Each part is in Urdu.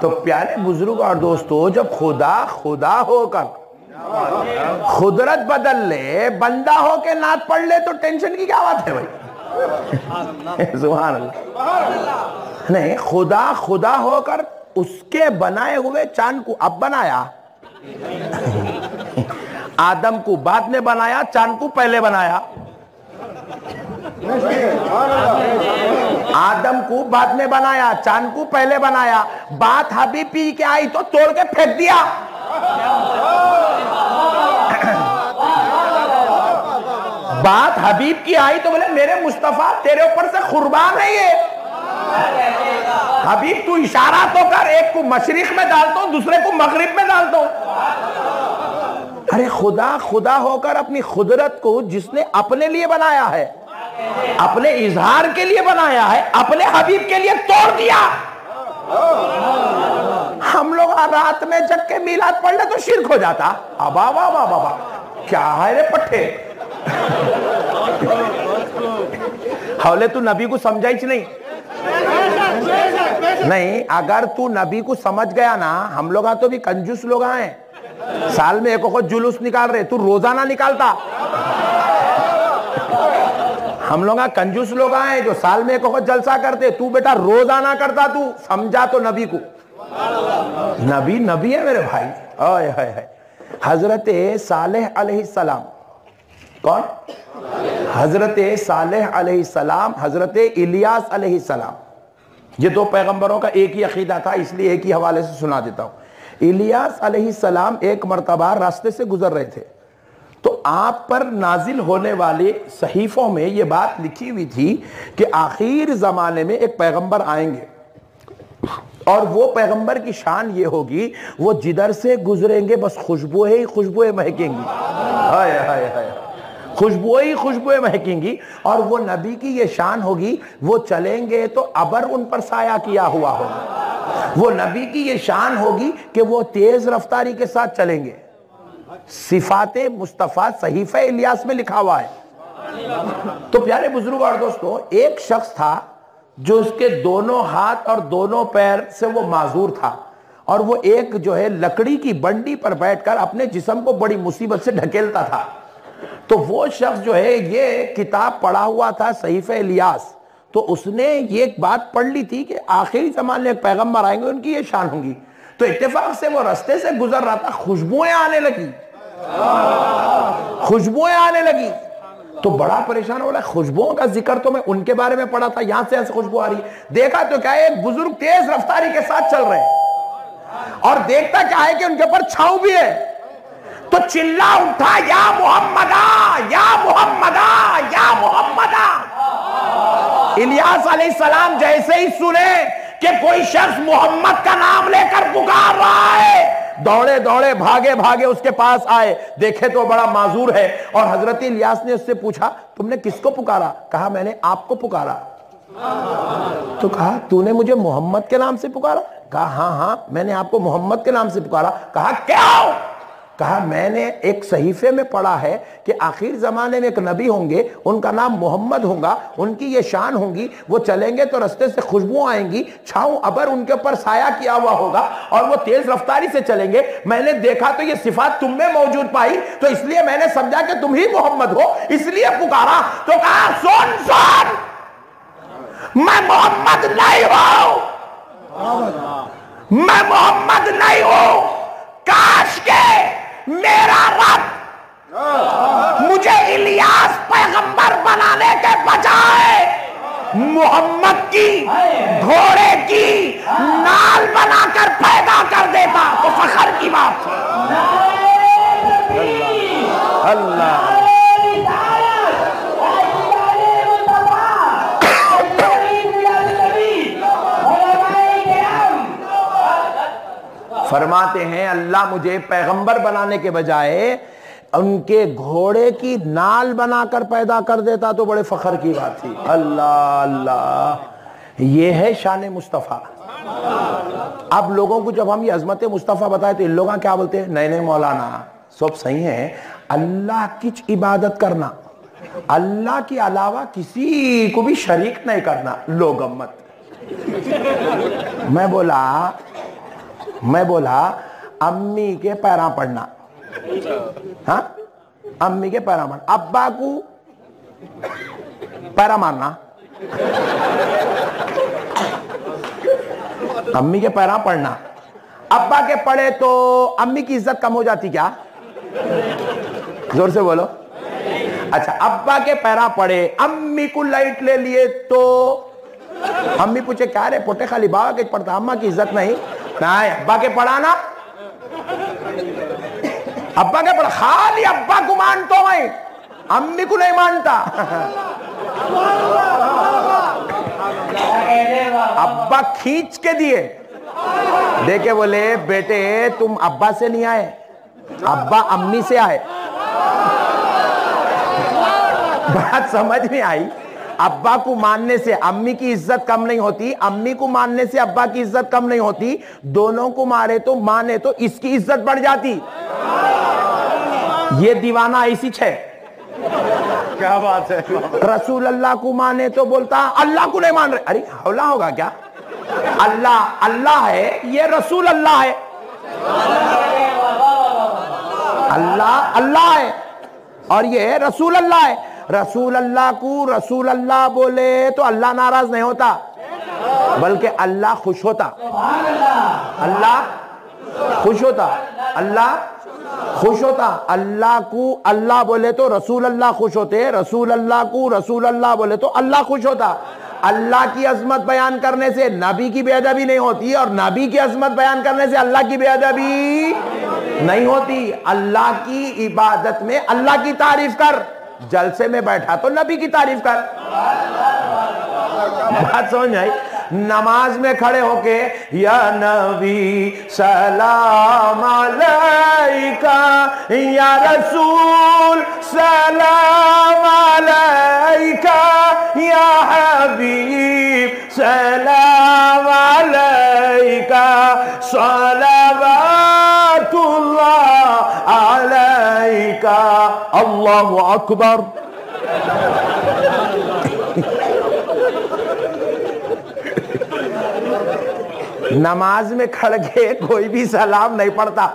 تو پیارے بزرگ اور دوستو، جب خدا خدا ہو کر خدرت بدل لے، بندہ ہو کے نات پڑھ لے، تو ٹینشن کی کیا بات ہے بھائی؟ سبحان اللہ۔ نہیں، خدا خدا ہو کر اس کے بنائے ہوئے چاند کو اب بنایا۔ آدم کو بعد میں بنایا، چاند کو پہلے بنایا۔ آدم کو بعد میں بنایا، چاند کو پہلے بنایا، بات حبیب پی کے آئی تو توڑ کے پھینک دیا۔ بات حبیب کی آئی تو بولے، میرے مصطفیٰ تیرے اوپر سے قربان ہے یہ۔ حبیب، تو اشارہ تو کر، ایک کو مشرق میں ڈالتا ہوں دوسرے کو مغرب میں ڈالتا ہوں ارے خدا خدا ہو کر اپنی خدرت کو جس نے اپنے لیے بنایا ہے۔ اپنے اظہار کے لیے بنایا ہے، اپنے حبیب کے لیے توڑ دیا۔ ہم لوگ رات میں جگ کے میلاد پڑھ لے تو شرک ہو جاتا۔ ابا بابا بابا کیا ہے رے پٹھے؟ حولے تو نبی کو سمجھائیچ نہیں۔ نہیں، اگر تو نبی کو سمجھ گیا نا، ہم لوگ تو بھی کنجوس لوگ ہیں سال میں ایک وقت جلوس نکال رہے، تو روزانہ نکالتا۔ ہم لوگ کنجوس لوگ ہیں جو سال میں ایک وقت جلسہ کرتے، تو بیٹا روزانہ کرتا تو سمجھا تو نبی کو۔ نبی نبی ہے میرے بھائی۔ حضرت صالح علیہ السلام۔ کون؟ حضرت صالح علیہ السلام، حضرت الیاس علیہ السلام۔ یہ دو پیغمبروں کا ایک ہی عقیدہ تھا، اس لیے ایک ہی حوالے سے سنا دیتا ہوں۔ الیاس علیہ السلام ایک مرتبہ راستے سے گزر رہے تھے۔ تو آپ پر نازل ہونے والے صحیفوں میں یہ بات لکھی ہوئی تھی کہ آخر زمانے میں ایک پیغمبر آئیں گے۔ اور وہ پیغمبر کی شان یہ ہوگی، وہ جدھر سے گزریں گے، بس خوشبوئے ہی خوشبوئے مہکیں گی۔ ہائے ہائے ہائے۔ خوشبوئی خوشبوئے مہکیں گی۔ اور وہ نبی کی یہ شان ہوگی، وہ چلیں گے تو ابر ان پر سایہ کیا ہوا ہوگا۔ وہ نبی کی یہ شان ہوگی کہ وہ تیز رفتاری کے ساتھ چلیں گے۔ صفات مصطفیٰ صحیفہ الیاس میں لکھا ہوا ہے۔ تو پیارے بزرگ اور دوستو، ایک شخص تھا جو اس کے دونوں ہاتھ اور دونوں پیر سے وہ معذور تھا اور وہ ایک جو ہے لکڑی کی بنڈی پر بیٹھ کر اپنے جسم کو بڑی مصیبت سے ڈھکیلتا تھا۔ تو وہ شخص جو ہے یہ کتاب پڑھا ہوا تھا صحیفہ الیاس۔ تو اس نے یہ بات پڑھ لی تھی کہ آخری زمان میں ایک پیغمبر آئیں گے، ان کی یہ شان ہوں گی۔ تو اتفاق سے وہ رستے سے گزر رہا تھا، خوشبوئیں آنے لگی۔ خوشبوئیں آنے لگی۔ تو بڑا پریشان ہو رہا ہے۔ خوشبوؤں کا ذکر تو میں ان کے بارے میں پڑھا تھا۔ یہاں سے ایسے خوشبو آ رہی ہے۔ دیکھا تو کیا ہے ایک بزرگ تیز رفتاری کے ساتھ چل رہے ہیں۔ اور دیکھتا کیا ہے کہ ان کے اوپر چھاؤں بھی ہے تو چلا اٹھا، یا محمدہ یا محمدہ یا محمدہ۔ الیاس علیہ السلام جیسے ہی سنے کہ کوئی شخص محمد کا نام لے کر پکار رہا ہے۔ دوڑے دوڑے بھاگے بھاگے اس کے پاس آئے۔ دیکھے تو بڑا معذور ہے۔ اور حضرت الیاس نے اس سے پوچھا، تم نے کس کو پکارا؟ کہا، میں نے آپ کو پکارا۔ تو کہا، تو نے مجھے محمد کے نام سے پکارا؟ کہا ہاں ہاں میں نے آپ کو محمد کے نام سے پکارا۔ کہا، کیا کہا میں نے ایک صحیفے میں پڑھا ہے کہ آخر زمانے میں ایک نبی ہوں گے ان کا نام محمد ہوگا ان کی یہ شان ہوں گی وہ چلیں گے تو رستے سے خوشبو آئیں گی چھاؤں ابر ان کے اوپر سایہ کیا ہوا ہوگا اور وہ تیز رفتاری سے چلیں گے۔ میں نے دیکھا تو یہ صفات تم میں موجود پائی تو اس لیے میں نے سمجھا کہ تم ہی محمد ہو اس لیے پکارا۔ تو کہا سون سون میں محمد نہیں ہوں۔ میں محمد نہیں ہوں۔ کاش کے میرا رب مجھے الیاس پیغمبر بنانے کے بجائے محمد کی، گھوڑے کی نال بنا کر پیدا کر دیتا، تو فخر کی بات ہے۔ فرماتے ہیں، اللہ مجھے پیغمبر بنانے کے بجائے ان کے گھوڑے کی نال بنا کر پیدا کر دیتا تو بڑے فخر کی بات تھی۔ اللہ اللہ۔ یہ ہے شان مصطفیٰ۔ اب لوگوں کو جب ہم یہ عظمت مصطفیٰ بتائے تو ان لوگ کیا بولتے ہیں؟ نئے نئے مولانا، سب صحیح ہے اللہ کی عبادت کرنا، اللہ کے علاوہ کسی کو بھی شریک نہیں کرنا لوگ امت میں بولا میں بولا، امی کے پیرا پڑھنا۔ ہاں؟ امی کے پیرا پڑھنا۔ ابا کو پیرا مارنا۔ امی کے پیرا پڑھنا۔ ابا کے پڑھے تو امی کی عزت کم ہو جاتی کیا؟ زور سے بولو۔ اچھا ابا کے پیرا پڑے امی کو لائٹ لے لیے تو امی پوچھے، کیا رہے پوٹے خالی بابا کے پڑھتا، اما کی عزت نہیں؟ ابا کے پڑھانا؟ ابا کے پڑھا، خالی ابا کو مانتا میں، امی کو نہیں مانتا۔ ابا کھینچ کے دیے۔ دیکھے بولے، بیٹے، تم ابا سے نہیں آئے۔ ابا امی سے آئے۔ بات سمجھ میں آئی۔ ابا کو ماننے سے امی کی عزت کم نہیں ہوتی امی کو ماننے سے ابا کی عزت کم نہیں ہوتی۔ دونوں کو مارے تو مانے تو اس کی عزت بڑھ جاتی۔ یہ دیوانہ ایسی چھے۔ کیا بات ہے؟ رسول اللہ کو مانے تو بولتا اللہ کو نہیں مان رہے۔ ارے حولہ ہوگا کیا؟ اللہ اللہ ہے یہ رسول اللہ ہے۔ اللہ اللہ ہے اور یہ رسول اللہ ہے۔ رسول اللہ کو رسول اللہ بولے تو اللہ ناراض نہیں ہوتا، بلکہ اللہ خوش ہوتا۔ اللہ خوش ہوتا۔ اللہ خوش ہوتا۔ اللہ کو اللہ بولے تو رسول اللہ خوش ہوتے، رسول اللہ کو رسول اللہ بولے تو اللہ خوش ہوتا۔ اللہ کی عظمت بیان کرنے سے نبی کی بے ادبی نہیں ہوتی، اور نبی کی عظمت بیان کرنے سے اللہ کی بے ادبی نہیں ہوتی۔ اللہ کی عبادت میں اللہ کی تعریف کر۔ جلسے میں بیٹھا تو نبی کی تعریف کر۔ بات سمجھ آئی؟ نماز میں کھڑے ہو کے یا نبی سلام علیکہ، یا رسول سلام علیکہ، یا حبیب سلام علیکہ صلوات اللہ اکبر نماز میں کھڑ کے کوئی بھی سلام نہیں پڑھتا۔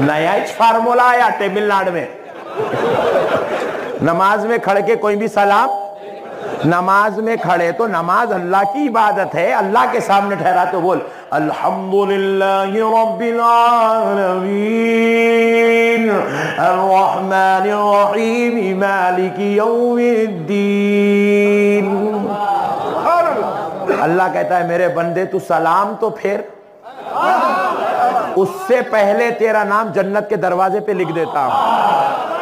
نیا فارمولا آیا تمل ناڈ میں۔ نماز میں کھڑ کے کوئی بھی سلام نماز میں کھڑے تو نماز اللہ کی عبادت ہے، اللہ کے سامنے ٹھہرا تو بول، الحمدللہ رب العالمین، الرحمن الرحیم، مالک یوم الدین۔ اللہ کہتا ہے، میرے بندے، تو سلام تو پھر۔ اس سے پہلے تیرا نام جنت کے دروازے پہ لکھ دیتا ہوں۔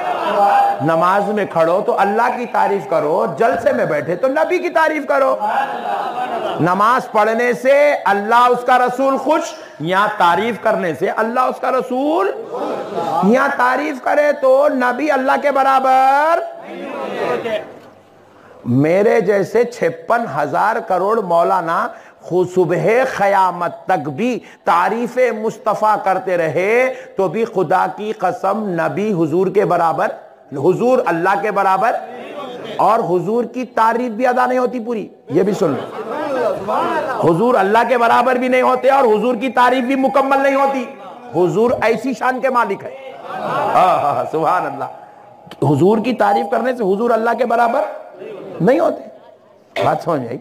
نماز میں کھڑو تو اللہ کی تعریف کرو، جلسے میں بیٹھے تو نبی کی تعریف کرو۔ نماز پڑھنے سے اللہ اس کا رسول خوش، یا تعریف کرنے سے اللہ اس کا رسول یا تعریف کرے تو نبی اللہ کے برابر۔ میرے جیسے چھپن ہزار کروڑ مولانا صبح قیامت تک بھی تعریف مصطفیٰ کرتے رہے تو بھی خدا کی قسم نبی حضور کے برابر۔ حضور اللہ کے برابر اور حضور کی تعریف بھی ادا نہیں ہوتی پوری، یہ بھی سن لو۔ حضور اللہ کے برابر بھی نہیں ہوتے اور حضور کی تعریف بھی مکمل نہیں ہوتی۔ حضور ایسی شان کے مالک ہے سبحان اللہ۔ حضور کی تعریف کرنے سے حضور اللہ کے برابر نہیں ہوتے۔ بات سمجھ آئی؟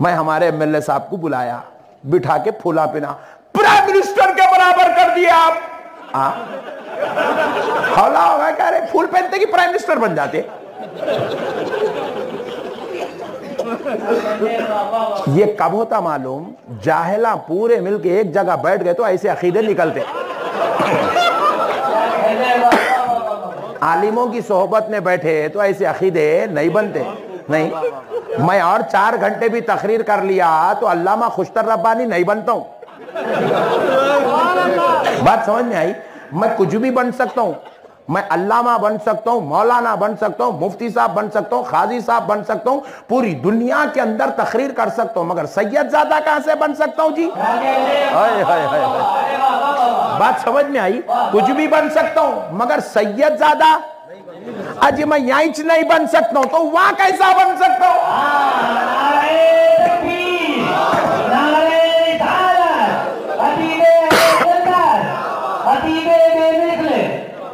میں ہمارے ایم ایل اے صاحب کو بلایا، بٹھا کے پھولا پینا پرائم منسٹر کے برابر کر دیا آپ۔ ہولا ہوگا کہہ رہے، پھول پہنتے کہ پرائم منسٹر بن جاتے۔ یہ کب ہوتا معلوم؟ جاہلا پورے مل کے ایک جگہ بیٹھ گئے تو ایسے عقیدے نکلتے۔ عالموں کی صحبت میں بیٹھے تو ایسے عقیدے نہیں بنتے۔ نہیں۔ میں اور چار گھنٹے بھی تقریر کر لیا تو علامہ خوشتر ربانی نہیں بنتا ہوں۔ بات سمجھ میں آئی؟ میں کچھ بھی بن سکتا ہوں، میں علامہ بن سکتا ہوں، مولانا بن سکتا ہوں، مفتی صاحب بن سکتا ہوں خاضی صاحب بن سکتا ہوں، پوری دنیا کے اندر تقریر کر سکتا ہوں، مگر سید زیادہ کہاں سے بن سکتا ہوں جی؟ بات سمجھ میں آئی؟ کچھ بھی بن سکتا ہوں، مگر سید زیادہ اج میں یہاں نہیں بن سکتا ہوں، تو وہاں کیسا بن سکتا ہوں۔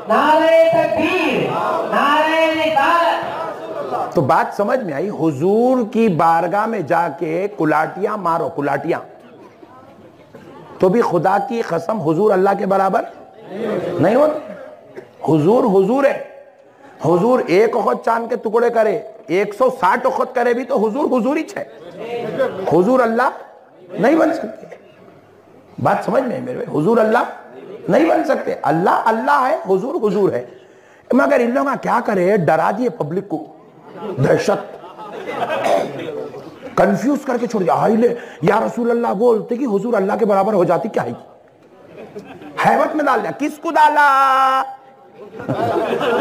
نعرہ تکبیر، نعرہ رسالت تو بات سمجھ میں آئی، حضور کی بارگاہ میں جا کے کلاٹیاں مارو، کلاٹیاں۔ تو بھی خدا کی قسم حضور اللہ کے برابر نہیں ہوتے حضور حضور ہے۔ حضور ایک اخت چاند کے ٹکڑے کرے، ایک سو ساٹھ اخت کرے بھی تو حضور حضور ہی چھے۔ حضور اللہ نہیں بن سکتے۔ بات سمجھ میں میرے حضور اللہ نہیں بن سکتے۔ اللہ اللہ ہے، حضور حضور ہے۔ مگر ان لوگوں کیا کرے؟ ڈرا دیے پبلک کو۔ دہشت۔ کنفیوز کر کے چھوڑ دیا۔ ہائی لے، یا رسول اللہ بولتے کہ حضور اللہ کے برابر ہو جاتی، کیا ہی حیوت میں ڈال دیا۔ کس کو ڈالا؟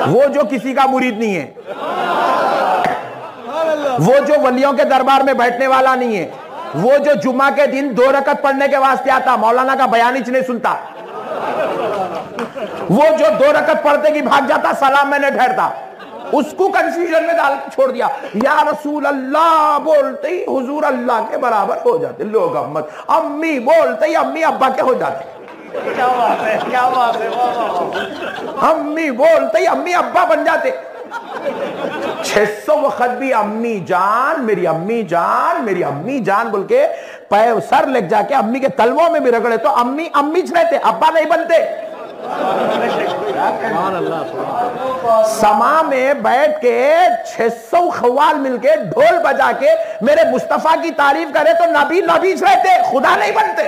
وہ جو کسی کا مرید نہیں ہے۔ وہ جو ولیوں کے دربار میں بیٹھنے والا نہیں ہے۔ وہ جو جمعہ کے دن دو رکت پڑھنے کے واسطے آتا، مولانا کا بیان ہی نہیں سنتا۔ وہ جو دو رکت پڑھتے کی بھاگ جاتا سلام میں نے ٹھہرتا۔ اس کو کنفیوژن میں ڈال کے چھوڑ دیا۔ یا رسول اللہ بولتے ہی حضور اللہ کے برابر ہو جاتے۔ لوگ احمد امی بولتے ہی امی ابا کے ہو جاتے۔ امی بولتے ہی امی ابا بن جاتے۔ چھ سو وقت بھی امی جان میری امی جان میری امی جان بول کے پے سر لگ جا کے امی کے تلووں میں بھی رگڑے تو امی امی چھ رہتے، ابا نہیں بنتے۔ سما میں بیٹھ کے چھ سو خوال مل کے ڈھول بجا کے میرے مصطفیٰ کی تعریف کرے تو نبی نبی رہتے، خدا نہیں بنتے۔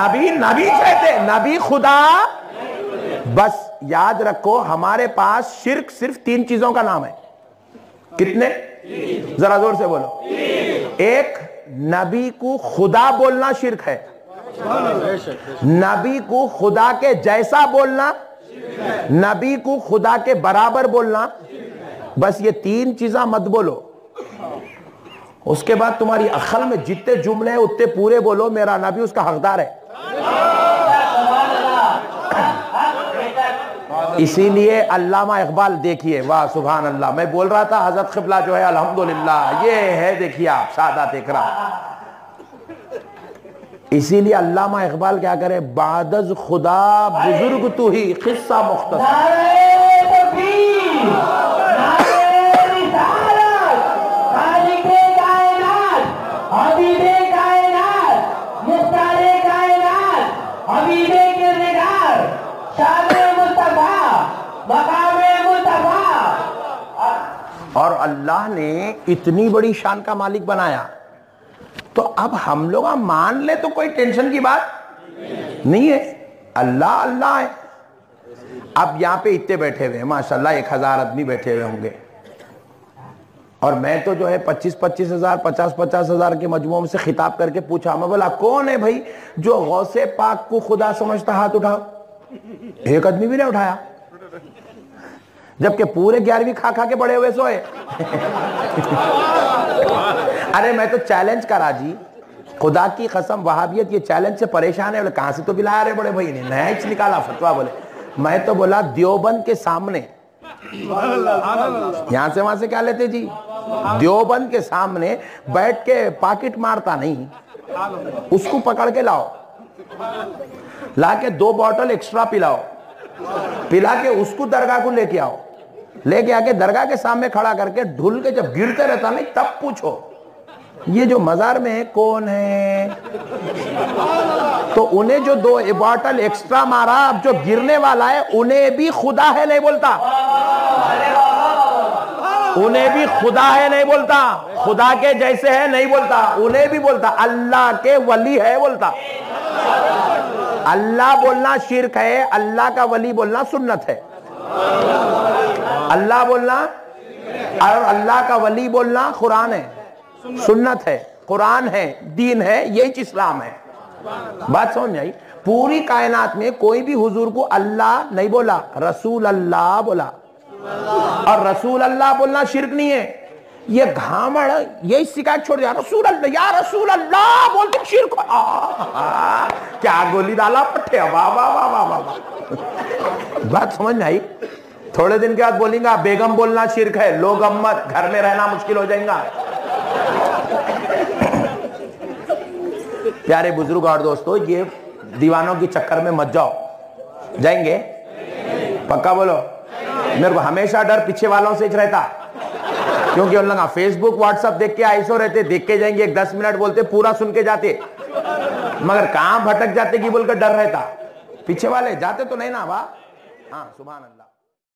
نبی نبی کہتے نبی خدا۔ بس یاد رکھو ہمارے پاس شرک صرف تین چیزوں کا نام ہے۔ کتنے؟ ذرا زور سے بولو۔ ایک نبی کو خدا بولنا شرک ہے۔ نبی کو خدا کے جیسا بولنا، نبی کو خدا کے برابر بولنا۔ بس یہ تین چیزاں مت بولو۔ اس کے بعد تمہاری عقل میں جتنے جملے ہیں، اتنے پورے بولو۔ میرا نبی اس کا حقدار ہے۔ اسی لیے علامہ اقبال دیکھیے، واہ، سبحان اللہ۔ میں بول رہا تھا، حضرت قبلہ جو ہے، الحمدللہ، یہ ہے دیکھیے آپ، سادات اکرام۔ اسی لیے علامہ اقبال کیا کرے بعد از خدا بزرگ تو ہی، قصہ مختصر۔ اللہ نے اتنی بڑی شان کا مالک بنایا۔ تو اب ہم لوگ مان لے تو کوئی ٹینشن کی بات نہیں ہے۔ اللہ اللہ ہے۔ اب یہاں پہ اتنے بیٹھے ہوئے ہیں، ماشاءاللہ ایک ہزار آدمی بیٹھے ہوئے ہوں گے۔ اور میں تو جو ہے پچیس پچیس ہزار، پچاس پچاس ہزار کے مجموعوں میں سے خطاب کر کے پوچھا۔ میں بولا، کون ہے بھائی جو غوث پاک کو خدا سمجھتا ہاتھ اٹھاؤ؟ ایک آدمی بھی نہیں اٹھایا۔ جبکہ پورے گیارہویں کھا کھا کے بڑے ہوئے سوئے۔ ارے میں تو چیلنج کرا جی۔ خدا کی قسم، وہابیت یہ چیلنج سے پریشان ہے بولے کہاں سے تو بلا رہے بڑے بھائی نے؟ نیا ہی نکالا فتوہ بولے۔ میں تو بولا دیوبند کے سامنے۔ یہاں سے وہاں سے کیا لیتے جی؟ دیوبند کے سامنے بیٹھ کے پاکٹ مارتا نہیں۔ اس کو پکڑ کے لاؤ۔ لا کے دو بوٹل ایکسٹرا پلاؤ۔ پلا کے اس کو درگاہ کو لے کے آؤ۔ لے کے آ کے درگاہ کے سامنے کھڑا کر کے ڈھل کے جب گرتے رہتا نہیں، تب پوچھو، یہ جو مزار میں کون ہے؟ تو انہیں جو دو بوٹل ایکسٹرا مارا، اب جو گرنے والا ہے، انہیں بھی خدا ہے نہیں بولتا۔ انہیں بھی خدا ہے نہیں بولتا۔ خدا کے جیسے ہے نہیں بولتا۔ انہیں بھی بولتا۔ اللہ کے ولی ہے بولتا۔ اللہ بولنا شرک ہے، اللہ کا ولی بولنا سنت ہے۔ اللہ بولنا؟ اور اللہ کا ولی بولنا قرآن ہے، سنت ہے، قرآن ہے، دین ہے، یہی اسلام ہے۔ بات سمجھ میں آئی؟ پوری کائنات میں کوئی بھی حضور کو اللہ نہیں بولا، رسول اللہ بولا۔ اور رسول اللہ بولنا شرک نہیں ہے۔ یہ گھامڑ یہی شکایت چھوڑ دیا۔ رسول اللہ، یا رسول اللہ، بولتے شرک۔ کیا گولی ڈالا پٹھے۔ واہ واہ واہ واہ واہ بات سمجھ میں آئی۔ تھوڑے دن کے بعد بولیں گا بیگم بولنا شرک ہے۔ لوگ امت گھر میں رہنا مشکل ہو جائیں گا۔ پیارے بزرگ اور دوستو، یہ دیوانوں کی چکر میں مت جاؤ۔ جائیں گے؟ پکا بولو۔ میرے کو ہمیشہ ڈر پیچھے والوں سے رہتا۔ کیونکہ ان لگا فیس بک واٹس اپ دیکھ کے ایسو رہتے، دیکھ کے جائیں گے، ایک دس منٹ بولتے، پورا سن کے جاتے۔ مگر کہاں بھٹک جاتے کی بول کر ڈر رہتا۔ پیچھے والے جاتے تو نہیں نا با ہاں سبحان اللہ۔